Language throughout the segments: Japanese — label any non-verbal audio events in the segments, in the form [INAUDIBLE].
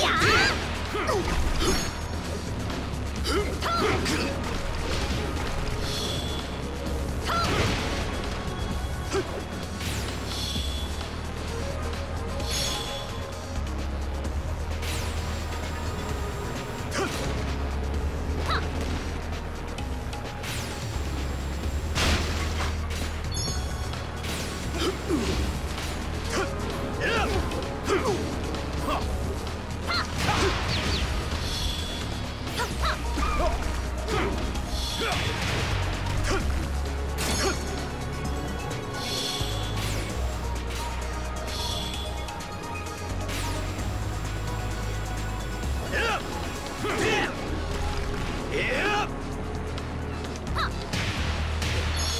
呀！哼哼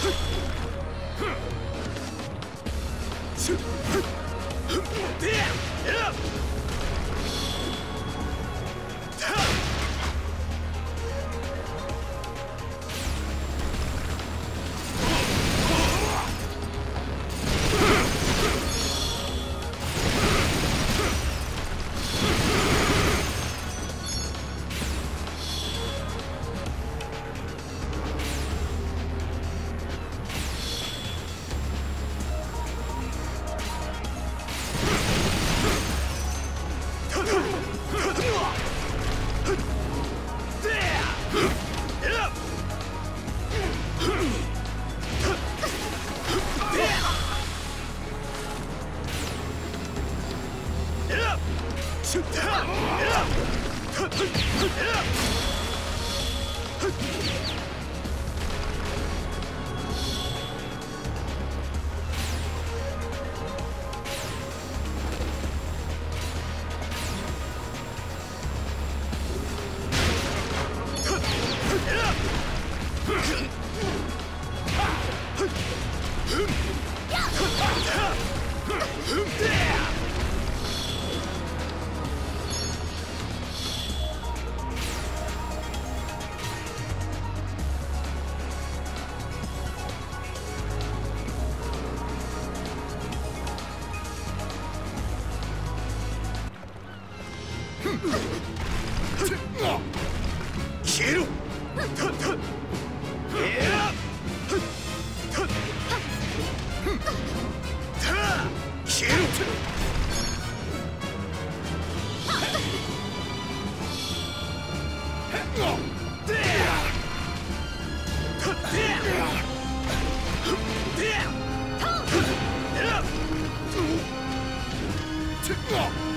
出 [LAUGHS] 消えろ。 으악!